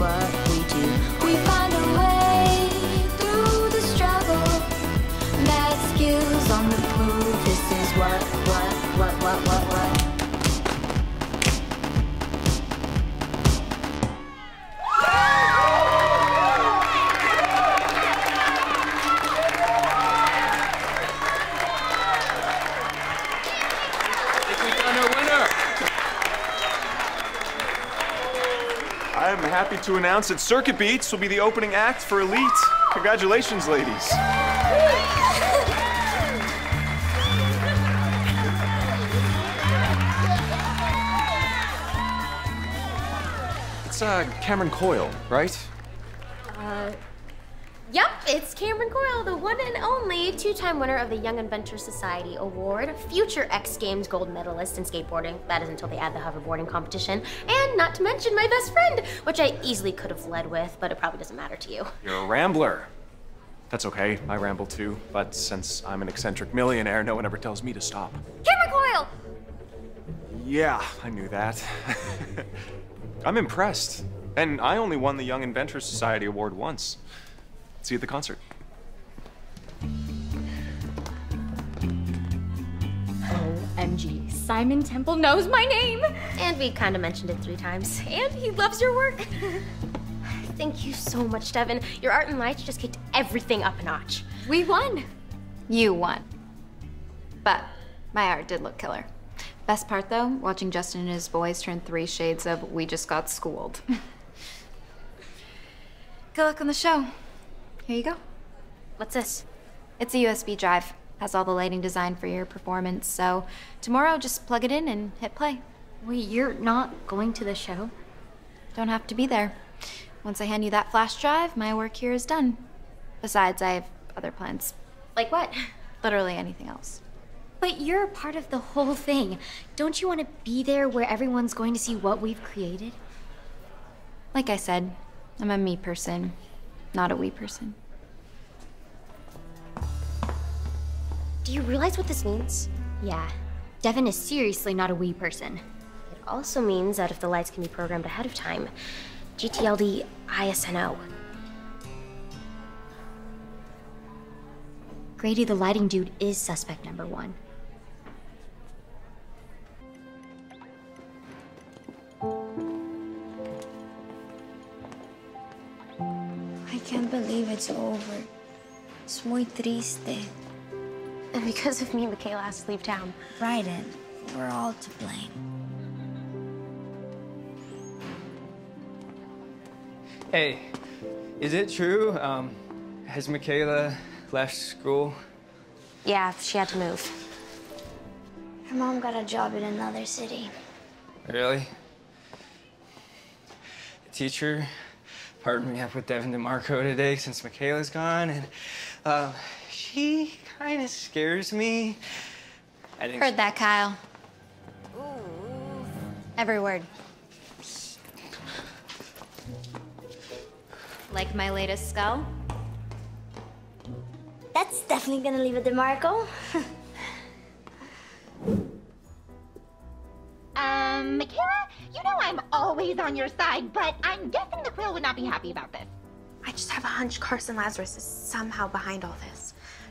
This happy to announce that Circuit Beats will be the opening act for Elite. Congratulations, ladies. It's uh, Camryn Coyle, right? Yep, it's Camryn Coyle, the one and only two time winner of the Young Inventor Society Award, future X Games gold medalist in skateboarding. That is until they add the hoverboarding competition. And not to mention my best friend, which I easily could have led with, but it probably doesn't matter to you. You're a rambler. That's okay, I ramble too, but since I'm an eccentric millionaire, no one ever tells me to stop. Camryn Coyle! Yeah, I knew that. I'm impressed. And I only won the Young Inventor Society Award once. See you at the concert. OMG, Simon Temple knows my name! And we kind of mentioned it three times. And he loves your work. Thank you so much, Devon. Your art and lights just kicked everything up a notch. We won. You won. But my art did look killer. Best part though, watching Justin and his boys turn three shades of we just got schooled. Good luck on the show. Here you go. What's this? It's a USB drive. Has all the lighting designed for your performance, so tomorrow just plug it in and hit play. Wait, you're not going to the show? Don't have to be there. Once I hand you that flash drive, my work here is done. Besides, I have other plans. Like what? Literally anything else. But you're a part of the whole thing. Don't you want to be there where everyone's going to see what we've created? Like I said, I'm a me person, not a we person. Do you realize what this means? Yeah. Devon is seriously not a we person. It also means that if the lights can be programmed ahead of time, GTLD ISNO. Grady the lighting dude is suspect number one. I can't believe it's over. It's muy triste. And because of me, McKeyla has to leave town. Bryden, we're all to blame. Hey, is it true? Um, has McKeyla left school? Yeah, she had to move. Her mom got a job in another city. Really? The teacher partnered me up with Devon D'Marco today since Michaela's gone, and uh, she kind of scares me. I think Heard that, Kyle. Every word. Like my latest skull? That's definitely gonna leave a D'Marco. Um, McKeyla, you know I'm always on your your side, but I'm guessing the Quill would not be happy about this. I just have a hunch Carson Lazarus is somehow behind all this.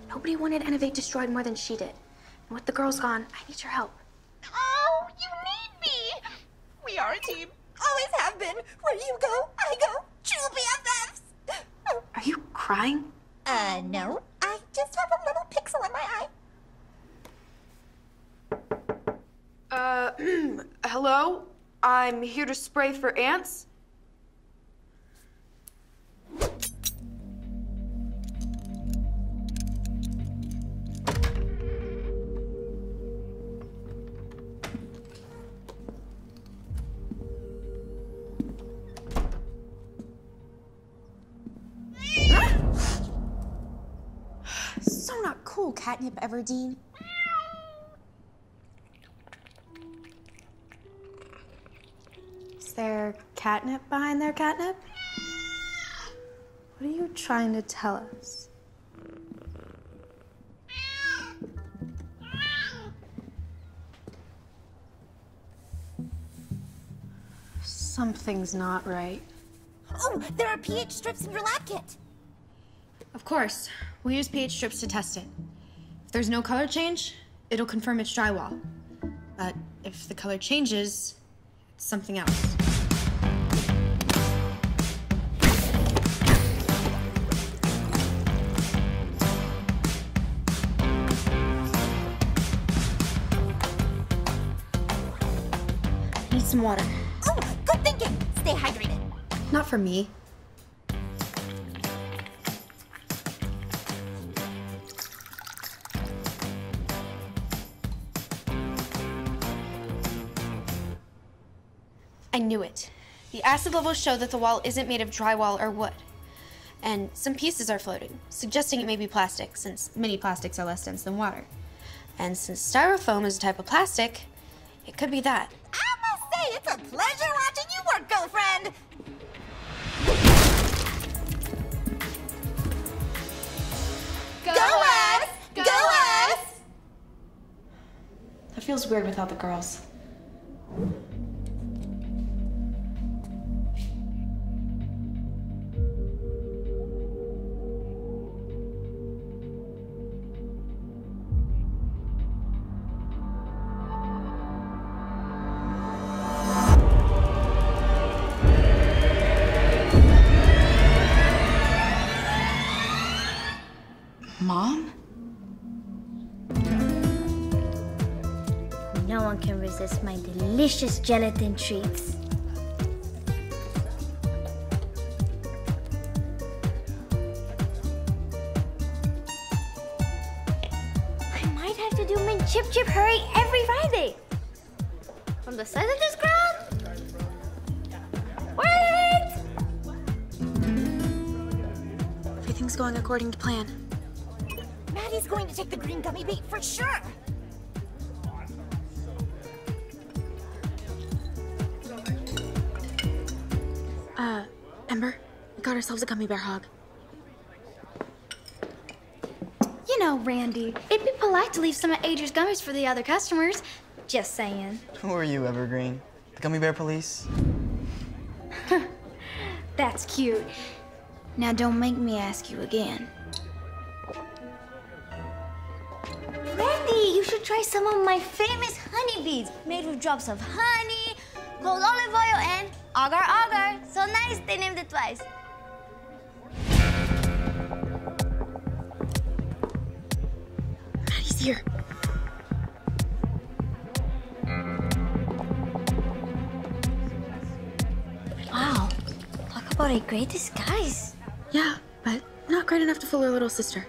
Nobody wanted Innovate destroyed more than she did. And with the girls gone, I need your help. Oh, you need me! We are a team. Always have been. Where you go, I go. True BFFs. Are you crying? Uh, no. I just have a little pixel in my eye. Uh, hello? I'm here to spray for ants. Catnip Everdeen. Is there catnip behind there, catnip? What are you trying to tell us? Something's not right. Oh, there are pH strips in your lab kit. Of course. We use pH strips to test it. If there's no color change, it'll confirm it's drywall. But if the color changes, it's something else. Need some water. Oh, good thinking. Stay hydrated. Not for me. I knew it. The acid levels show that the wall isn't made of drywall or wood. And some pieces are floating, suggesting it may be plastic, since many plastics are less dense than water. And since styrofoam is a type of plastic, it could be that. I must say, it's a pleasure watching you work, girlfriend. Go, us! Go, us! That feels weird without the girls. Mom? No one can resist my delicious gelatin treats. I might have to do my Chip Chip Hurry every Friday. From the size of this crowd, Wait! Everything's going according to plan. Maddie's going to take the green gummy bait for sure. Uh, Ember, we got ourselves a gummy bear hog. You know, Randy, it'd be polite to leave some of Adria's gummies for the other customers. Just saying. Who are you, Evergreen? The Gummy Bear Police? That's cute. Now don't make me ask you again. Try some of my famous honeybees made with drops of honey, cold olive oil, and agar agar. So nice they named it twice. Maddie's here. Wow, talk about a great disguise. Yeah, but not great enough to fool her little sister.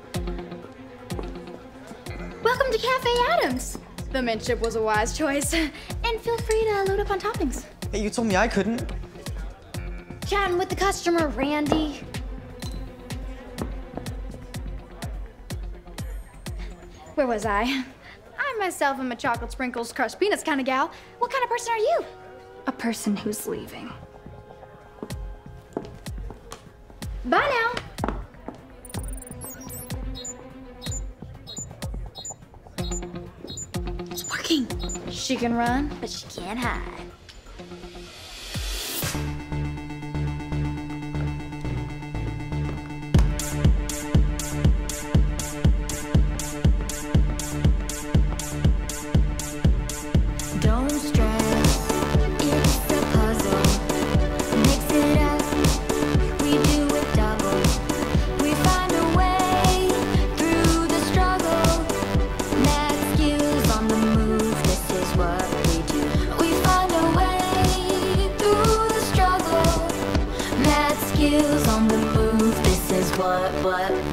Welcome to Cafe Attoms. The mint chip was a wise choice. And feel free to load up on toppings. Hey, you told me I couldn't. Chatting with the customer, Randy. Where was I? I myself am a chocolate sprinkles crushed peanuts kind of gal. What kind of person are you? A person who's leaving. Bye now. She can run, but she can't hide.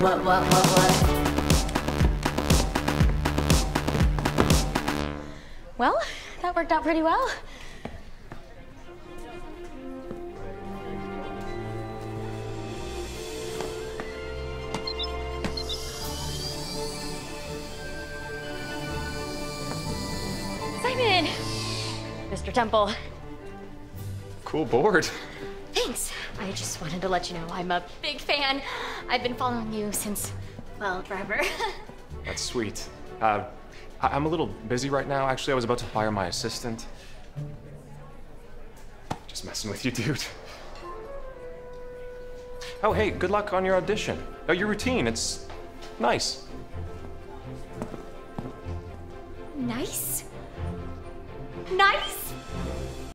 What, what, what, what. Well, that worked out pretty well. Simon! Mr. Temple. Cool board. I just wanted to let you know I'm a big fan. I've been following you since, well, forever. That's sweet. Uh, I- I'm a little busy right now. Actually, I was about to fire my assistant. Just messing with you, dude. Oh, hey, good luck on your audition. Oh, your routine. It's nice. nice? Nice?